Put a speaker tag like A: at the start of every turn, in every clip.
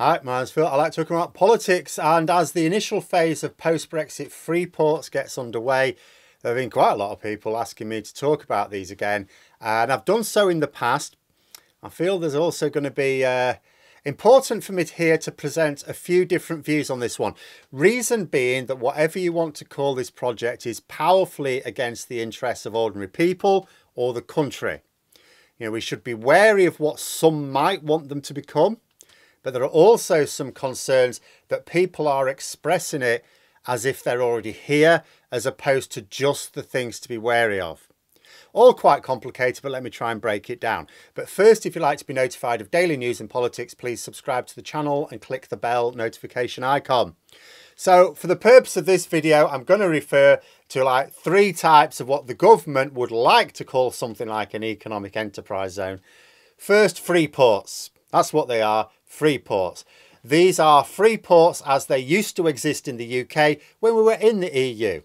A: Hi, my name's Phil. I like talking about politics, and as the initial phase of post-Brexit free ports gets underway, there have been quite a lot of people asking me to talk about these again, and I've done so in the past. I feel there's also going to be uh, important for me here to present a few different views on this one. Reason being that whatever you want to call this project is powerfully against the interests of ordinary people or the country. You know, we should be wary of what some might want them to become but there are also some concerns that people are expressing it as if they're already here, as opposed to just the things to be wary of. All quite complicated, but let me try and break it down. But first, if you'd like to be notified of daily news and politics, please subscribe to the channel and click the bell notification icon. So for the purpose of this video, I'm going to refer to like three types of what the government would like to call something like an economic enterprise zone. First, free ports. That's what they are free ports. These are free ports as they used to exist in the UK when we were in the EU.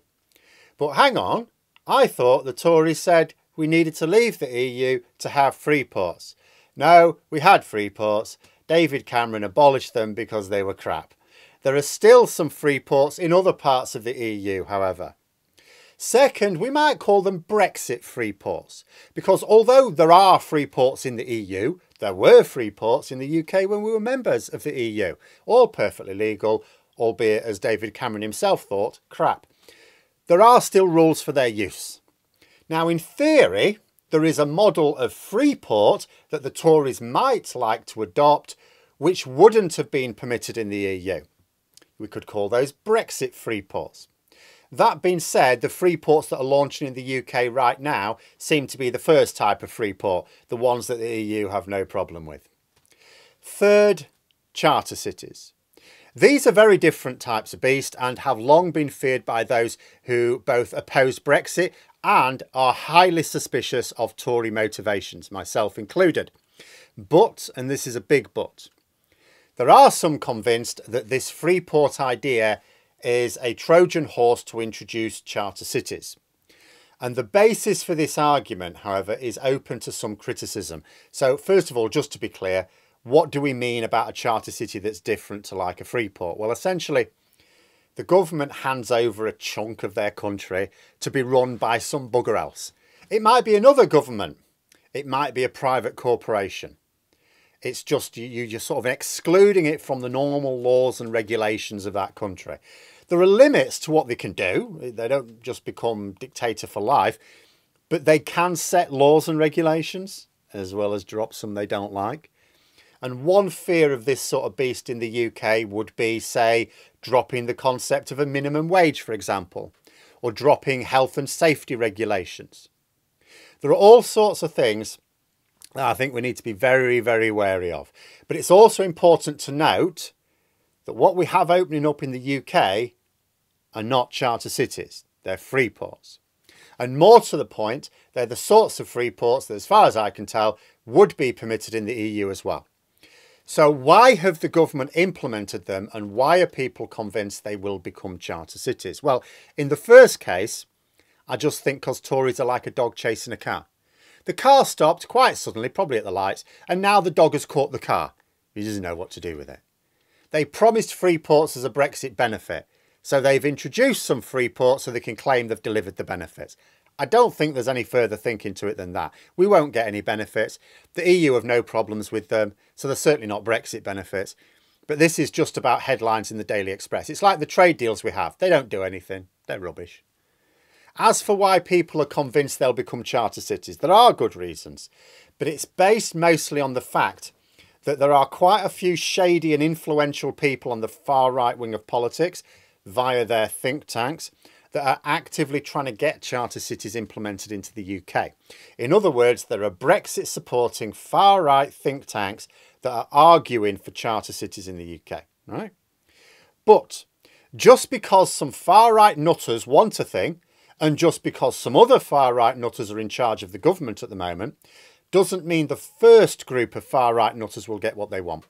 A: But hang on, I thought the Tories said we needed to leave the EU to have free ports. No, we had free ports. David Cameron abolished them because they were crap. There are still some free ports in other parts of the EU, however. Second, we might call them Brexit free ports, because although there are free ports in the EU, there were free ports in the UK when we were members of the EU, all perfectly legal, albeit, as David Cameron himself thought, crap. There are still rules for their use. Now, in theory, there is a model of free port that the Tories might like to adopt, which wouldn't have been permitted in the EU. We could call those Brexit free ports. That being said, the free ports that are launching in the UK right now seem to be the first type of free port, the ones that the EU have no problem with. Third, charter cities. These are very different types of beast and have long been feared by those who both oppose Brexit and are highly suspicious of Tory motivations, myself included. But, and this is a big but, there are some convinced that this free port idea is a Trojan horse to introduce charter cities. And the basis for this argument, however, is open to some criticism. So, first of all, just to be clear, what do we mean about a charter city that's different to like a free port? Well, essentially, the government hands over a chunk of their country to be run by some bugger else. It might be another government, it might be a private corporation. It's just you, you're sort of excluding it from the normal laws and regulations of that country. There are limits to what they can do. They don't just become dictator for life, but they can set laws and regulations as well as drop some they don't like. And one fear of this sort of beast in the UK would be, say, dropping the concept of a minimum wage, for example, or dropping health and safety regulations. There are all sorts of things that I think we need to be very, very wary of. But it's also important to note that what we have opening up in the UK are not charter cities, they're free ports. And more to the point, they're the sorts of free ports that, as far as I can tell, would be permitted in the EU as well. So, why have the government implemented them and why are people convinced they will become charter cities? Well, in the first case, I just think because Tories are like a dog chasing a car. The car stopped quite suddenly, probably at the lights, and now the dog has caught the car. He doesn't know what to do with it. They promised free ports as a Brexit benefit, so they've introduced some free ports so they can claim they've delivered the benefits. I don't think there's any further thinking to it than that. We won't get any benefits. The EU have no problems with them, so they're certainly not Brexit benefits. But this is just about headlines in the Daily Express. It's like the trade deals we have. They don't do anything. They're rubbish. As for why people are convinced they'll become charter cities, there are good reasons. But it's based mostly on the fact that there are quite a few shady and influential people on the far right wing of politics via their think tanks that are actively trying to get charter cities implemented into the UK. In other words, there are Brexit supporting far right think tanks that are arguing for charter cities in the UK, right? But just because some far right nutters want a thing, and just because some other far right nutters are in charge of the government at the moment, doesn't mean the first group of far right nutters will get what they want.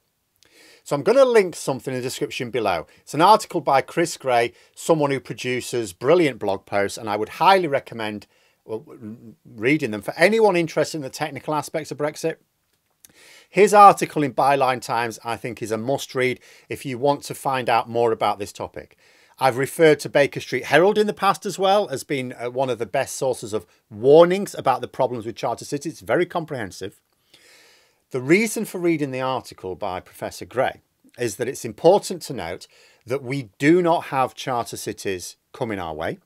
A: So I'm going to link something in the description below. It's an article by Chris Grey, someone who produces brilliant blog posts, and I would highly recommend reading them for anyone interested in the technical aspects of Brexit. His article in Byline Times, I think, is a must read if you want to find out more about this topic. I've referred to Baker Street Herald in the past as well as being uh, one of the best sources of warnings about the problems with charter cities. It's very comprehensive. The reason for reading the article by Professor Grey is that it's important to note that we do not have charter cities coming our way.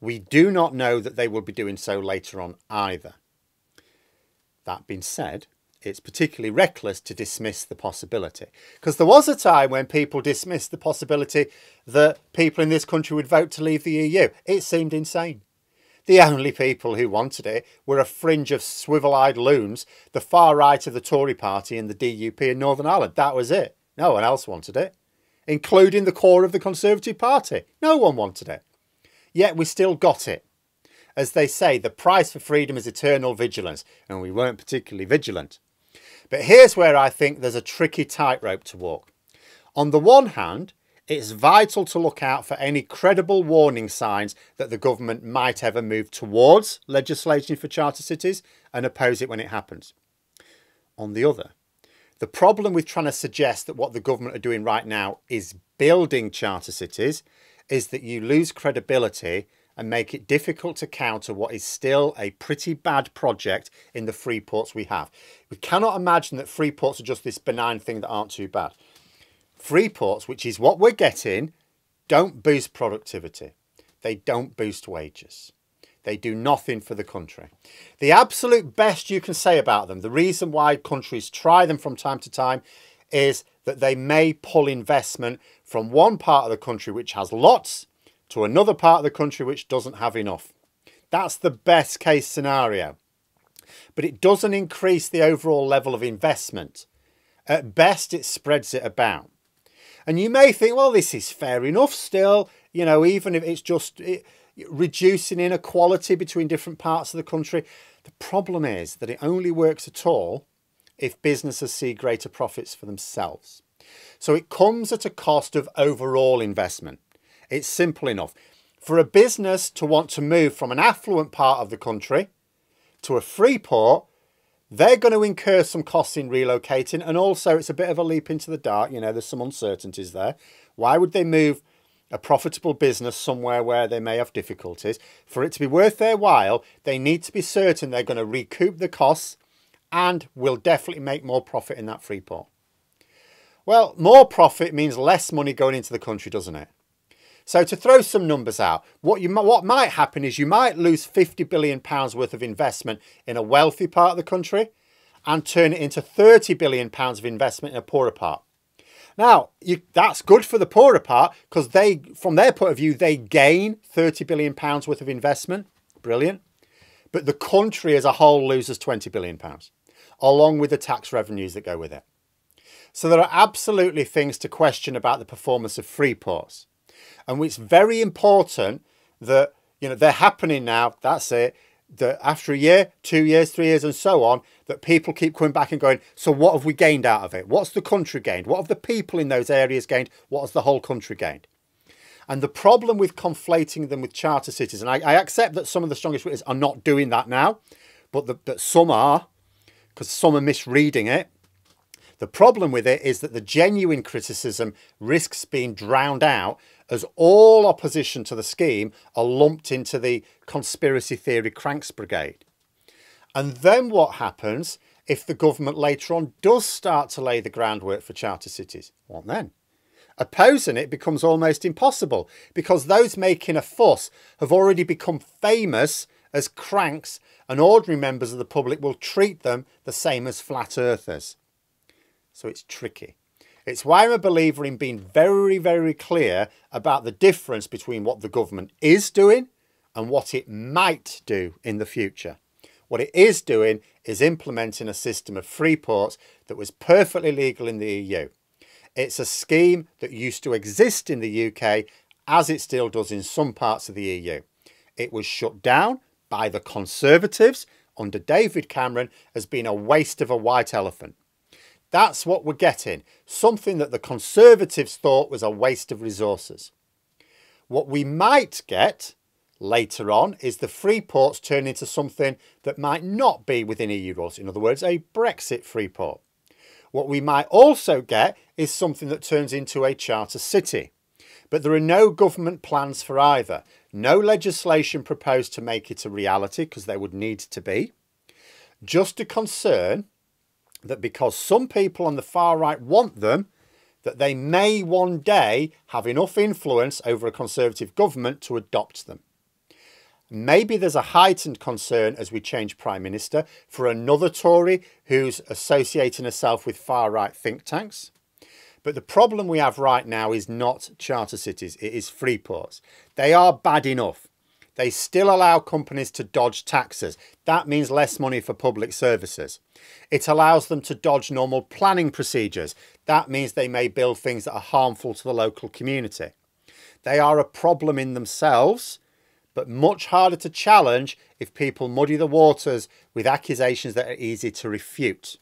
A: We do not know that they will be doing so later on either. That being said, it's particularly reckless to dismiss the possibility. Because there was a time when people dismissed the possibility that people in this country would vote to leave the EU. It seemed insane. The only people who wanted it were a fringe of swivel eyed loons, the far right of the Tory party and the DUP in Northern Ireland. That was it. No one else wanted it, including the core of the Conservative Party. No one wanted it. Yet we still got it. As they say, the price for freedom is eternal vigilance, and we weren't particularly vigilant. But here's where I think there's a tricky tightrope to walk. On the one hand, it's vital to look out for any credible warning signs that the government might ever move towards legislation for charter cities and oppose it when it happens. On the other, the problem with trying to suggest that what the government are doing right now is building charter cities is that you lose credibility and make it difficult to counter what is still a pretty bad project in the free ports we have. We cannot imagine that free ports are just this benign thing that aren't too bad. Free ports, which is what we're getting, don't boost productivity. They don't boost wages. They do nothing for the country. The absolute best you can say about them, the reason why countries try them from time to time, is that they may pull investment from one part of the country which has lots to another part of the country which doesn't have enough. That's the best case scenario. But it doesn't increase the overall level of investment. At best, it spreads it about. And you may think, well, this is fair enough still, you know, even if it's just eh, reducing inequality between different parts of the country. The problem is that it only works at all if businesses see greater profits for themselves. So it comes at a cost of overall investment. It's simple enough. For a business to want to move from an affluent part of the country to a free port, they're going to incur some costs in relocating. And also, it's a bit of a leap into the dark. You know, there's some uncertainties there. Why would they move a profitable business somewhere where they may have difficulties? For it to be worth their while, they need to be certain they're going to recoup the costs and will definitely make more profit in that free port. Well, more profit means less money going into the country, doesn't it? So to throw some numbers out, what you what might happen is you might lose 50 billion pounds worth of investment in a wealthy part of the country and turn it into 30 billion pounds of investment in a poorer part. Now, you, that's good for the poorer part because they, from their point of view, they gain 30 billion pounds worth of investment. Brilliant. But the country as a whole loses 20 billion pounds, along with the tax revenues that go with it. So there are absolutely things to question about the performance of free ports. And it's very important that, you know, they're happening now. That's it. That after a year, two years, three years, and so on, that people keep coming back and going, so what have we gained out of it? What's the country gained? What have the people in those areas gained? What has the whole country gained? And the problem with conflating them with charter cities, and I, I accept that some of the strongest witnesses are not doing that now, but the, that some are, because some are misreading it. The problem with it is that the genuine criticism risks being drowned out as all opposition to the scheme are lumped into the conspiracy theory cranks brigade. And then what happens if the government later on does start to lay the groundwork for charter cities? What then? Opposing it becomes almost impossible because those making a fuss have already become famous as cranks and ordinary members of the public will treat them the same as flat earthers. So it's tricky. It's why I'm a believer in being very, very clear about the difference between what the government is doing and what it might do in the future. What it is doing is implementing a system of free ports that was perfectly legal in the EU. It's a scheme that used to exist in the UK as it still does in some parts of the EU. It was shut down by the Conservatives under David Cameron as being a waste of a white elephant. That's what we're getting. Something that the Conservatives thought was a waste of resources. What we might get later on is the free ports turn into something that might not be within EU rules. In other words, a Brexit free port. What we might also get is something that turns into a charter city. But there are no government plans for either. No legislation proposed to make it a reality because there would need to be. Just a concern that because some people on the far right want them, that they may one day have enough influence over a Conservative government to adopt them. Maybe there's a heightened concern as we change Prime Minister for another Tory who's associating herself with far right think tanks. But the problem we have right now is not charter cities, it is free ports. They are bad enough. They still allow companies to dodge taxes. That means less money for public services. It allows them to dodge normal planning procedures. That means they may build things that are harmful to the local community. They are a problem in themselves, but much harder to challenge if people muddy the waters with accusations that are easy to refute.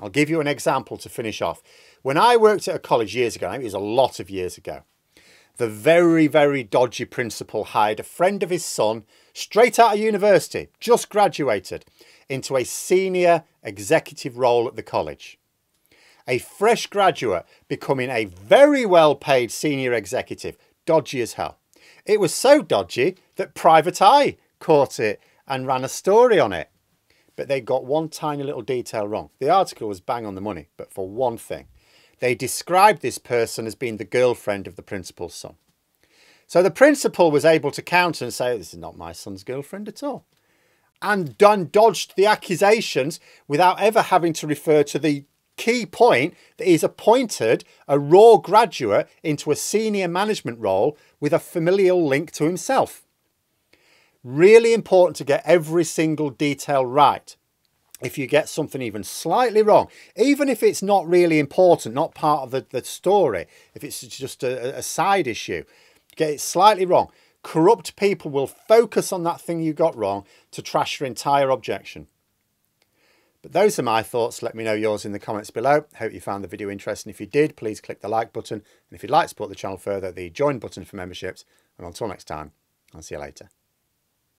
A: I'll give you an example to finish off. When I worked at a college years ago, it was a lot of years ago, the very, very dodgy principal hired a friend of his son straight out of university, just graduated, into a senior executive role at the college. A fresh graduate becoming a very well paid senior executive, dodgy as hell. It was so dodgy that Private Eye caught it and ran a story on it. But they got one tiny little detail wrong. The article was bang on the money, but for one thing. They described this person as being the girlfriend of the principal's son. So the principal was able to counter and say, This is not my son's girlfriend at all. And done dodged the accusations without ever having to refer to the key point that he's appointed a raw graduate into a senior management role with a familial link to himself. Really important to get every single detail right if you get something even slightly wrong, even if it's not really important, not part of the, the story, if it's just a, a side issue, get it slightly wrong. Corrupt people will focus on that thing you got wrong to trash your entire objection. But those are my thoughts. Let me know yours in the comments below. Hope you found the video interesting. If you did, please click the like button. And if you'd like to support the channel further, the join button for memberships. And until next time, I'll see you later.